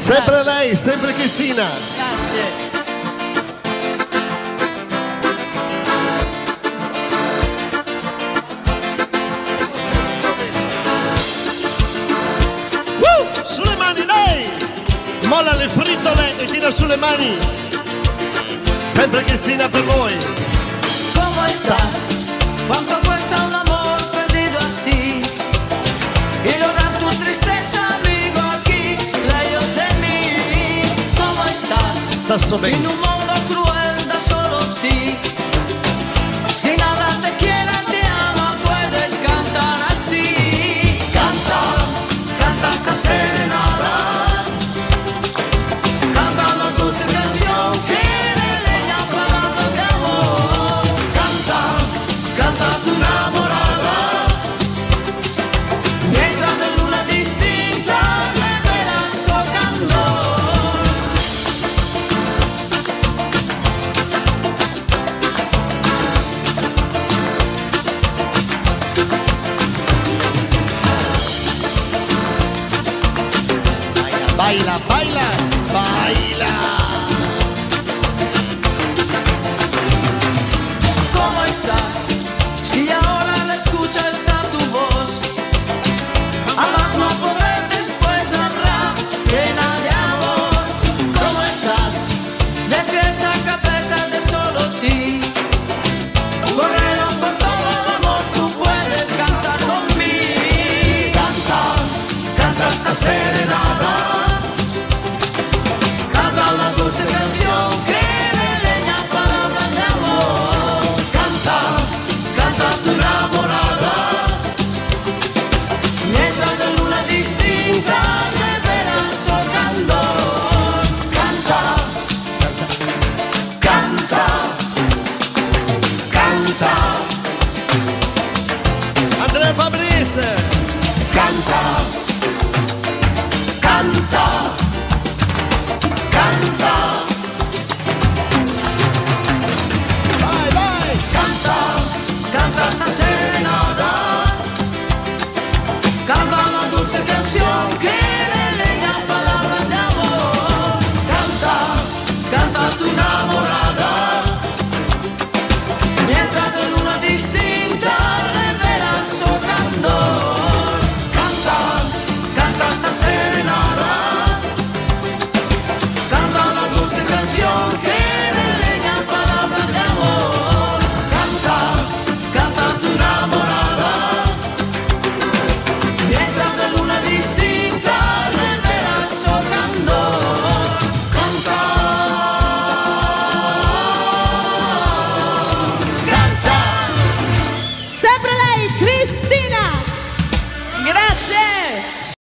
Sempre lei, sempre Cristina. Grazie. Sulle mani lei! Molla le frittole e tira sulle mani. Sempre Cristina per voi. Come estás? Quanto vuoi? ta sauvée. baila, baila, baila. ¿Cómo estás? Si ahora la escucha está tu voz, a más no poder después hablar llena de amor. ¿Cómo estás? De pies a cabeza de solo ti. Correro por todo el amor, tú puedes cantar conmigo. Canta, canta esta serenata. Canta. André Fabrício. Canta. Canta.